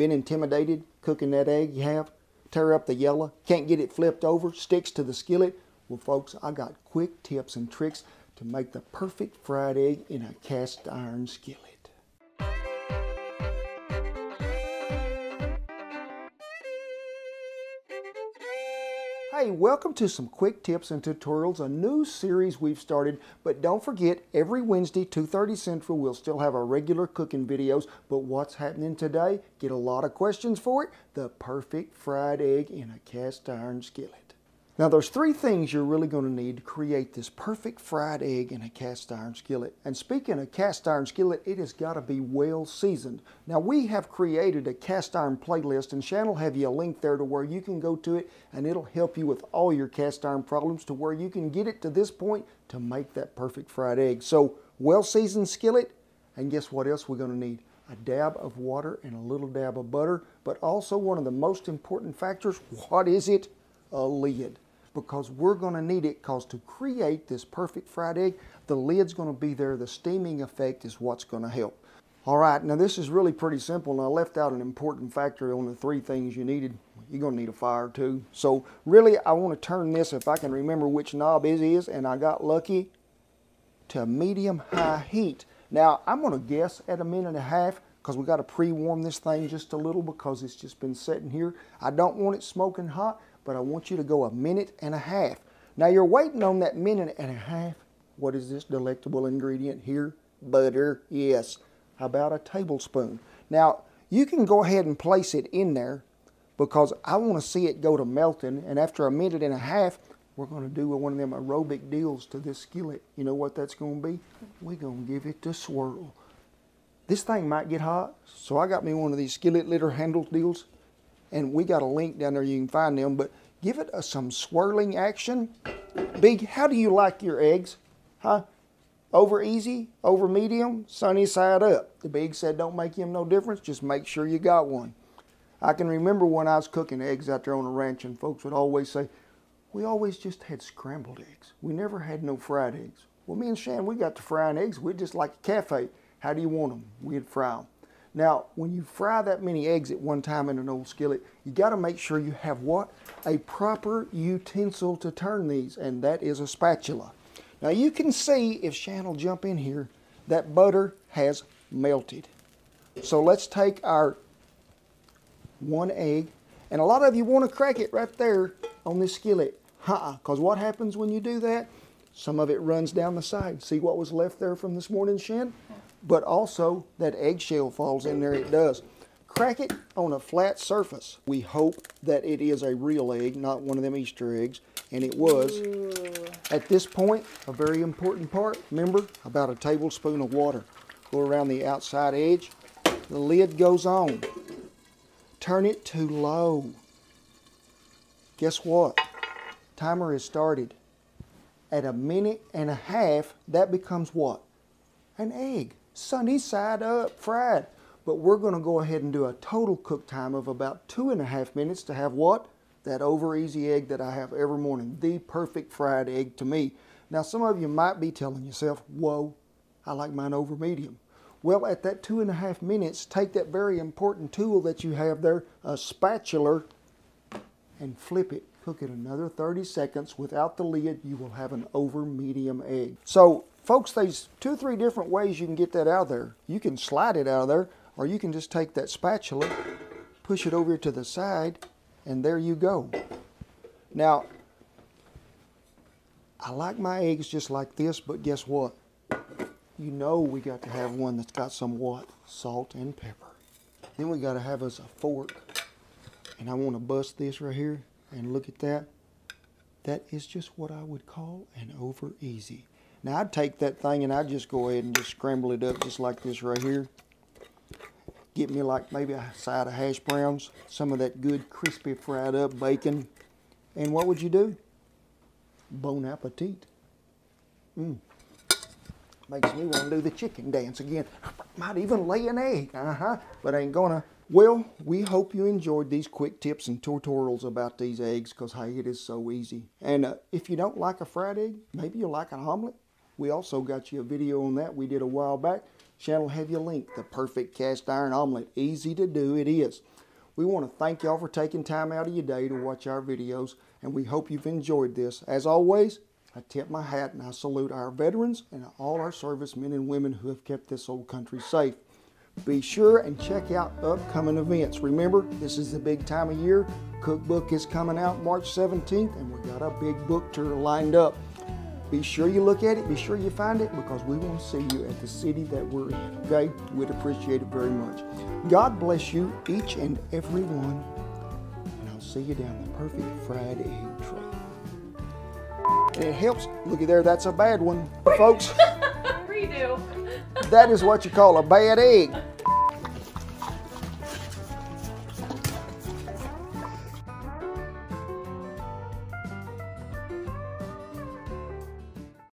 Been intimidated cooking that egg you have? Tear up the yellow, can't get it flipped over, sticks to the skillet? Well, folks, I got quick tips and tricks to make the perfect fried egg in a cast iron skillet. Hey, welcome to some quick tips and tutorials, a new series we've started. But don't forget, every Wednesday, 2.30 Central, we'll still have our regular cooking videos. But what's happening today? Get a lot of questions for it. The perfect fried egg in a cast iron skillet. Now there's three things you're really going to need to create this perfect fried egg in a cast iron skillet. And speaking of cast iron skillet, it has got to be well seasoned. Now we have created a cast iron playlist and Shannon will have you a link there to where you can go to it and it'll help you with all your cast iron problems to where you can get it to this point to make that perfect fried egg. So well seasoned skillet and guess what else we're going to need? a dab of water and a little dab of butter, but also one of the most important factors, what is it? A lid because we're going to need it because to create this perfect fried egg, the lid's going to be there. The steaming effect is what's going to help. All right, now this is really pretty simple, and I left out an important factor on the three things you needed. You're going to need a fire too. So really, I want to turn this, if I can remember which knob it is, and I got lucky, to medium-high heat. Now, I'm going to guess at a minute and a half because we got to pre-warm this thing just a little because it's just been sitting here. I don't want it smoking hot, but I want you to go a minute and a half. Now you're waiting on that minute and a half. What is this delectable ingredient here? Butter, yes. How about a tablespoon? Now you can go ahead and place it in there because I want to see it go to melting and after a minute and a half we're going to do one of them aerobic deals to this skillet. You know what that's going to be? We're going to give it a swirl. This thing might get hot, so I got me one of these skillet litter handle deals and we got a link down there. You can find them but give it a, some swirling action. Beag how do you like your eggs? Huh? Over easy over medium sunny side up. The Beag said don't make him no difference. Just make sure you got one. I can remember when i was cooking eggs out there on the ranch and folks would always say we always just had scrambled eggs. We never had no fried eggs. Well me and shan we got the frying eggs. We just like a cafe. How do you want them we'd fry them now, when you fry that many eggs at one time in an old skillet, you got to make sure you have what? A proper utensil to turn these, and that is a spatula. Now you can see, if Shan will jump in here, that butter has melted. So let's take our one egg, and a lot of you want to crack it right there on this skillet. Uh-uh, because what happens when you do that? Some of it runs down the side. See what was left there from this morning's Shan? But also that eggshell falls in there, it does. Crack it on a flat surface. We hope that it is a real egg, not one of them Easter eggs, and it was. Ooh. At this point, a very important part, remember, about a tablespoon of water. Go around the outside edge. The lid goes on. Turn it to low. Guess what? Timer is started. At a minute and a half, that becomes what? An egg sunny side up fried. But we're going to go ahead and do a total cook time of about two and a half minutes to have what? That over easy egg that I have every morning. The perfect fried egg to me. Now some of you might be telling yourself, whoa, I like mine over medium. Well, at that two and a half minutes, take that very important tool that you have there, a spatula, and flip it. Cook it another 30 seconds without the lid. You will have an over medium egg. So Folks, there's two or three different ways you can get that out of there. You can slide it out of there, or you can just take that spatula, push it over to the side, and there you go. Now, I like my eggs just like this, but guess what? You know we got to have one that's got some what? Salt and pepper. Then we got to have us a fork. And I want to bust this right here. And look at that. That is just what I would call an over easy. Now I'd take that thing and I'd just go ahead and just scramble it up just like this right here. Get me like maybe a side of hash browns, some of that good crispy fried up bacon. And what would you do? Bon appetit. Mmm. Makes me want to do the chicken dance again. Might even lay an egg. Uh-huh. But ain't gonna. Well, we hope you enjoyed these quick tips and tutorials about these eggs because, hey, it is so easy. And uh, if you don't like a fried egg, maybe you like an omelet. We also got you a video on that we did a while back. channel have you linked the perfect cast iron omelet. Easy to do, it is. We want to thank y'all for taking time out of your day to watch our videos, and we hope you've enjoyed this. As always, I tip my hat and I salute our veterans and all our servicemen and women who have kept this old country safe. Be sure and check out upcoming events. Remember, this is the big time of year. Cookbook is coming out March 17th, and we got a big book tour lined up. Be sure you look at it, be sure you find it, because we want to see you at the city that we're in, okay? We'd appreciate it very much. God bless you, each and every one, and I'll see you down the perfect fried egg tray. And it helps. Looky there, that's a bad one, folks. Redo. that is what you call a bad egg.